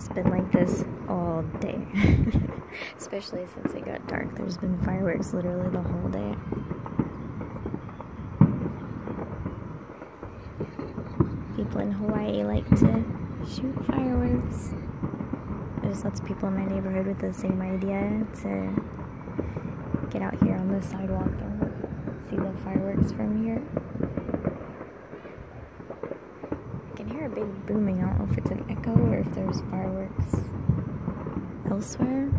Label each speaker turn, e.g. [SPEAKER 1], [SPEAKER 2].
[SPEAKER 1] it's been like this all day. Especially since it got dark. There's been fireworks literally the whole day. People in Hawaii like to shoot fireworks. There's lots of people in my neighborhood with the same idea to get out here on the sidewalk and see the fireworks from here. I can hear a big booming. I don't know if it's an echo or if there's fireworks elsewhere.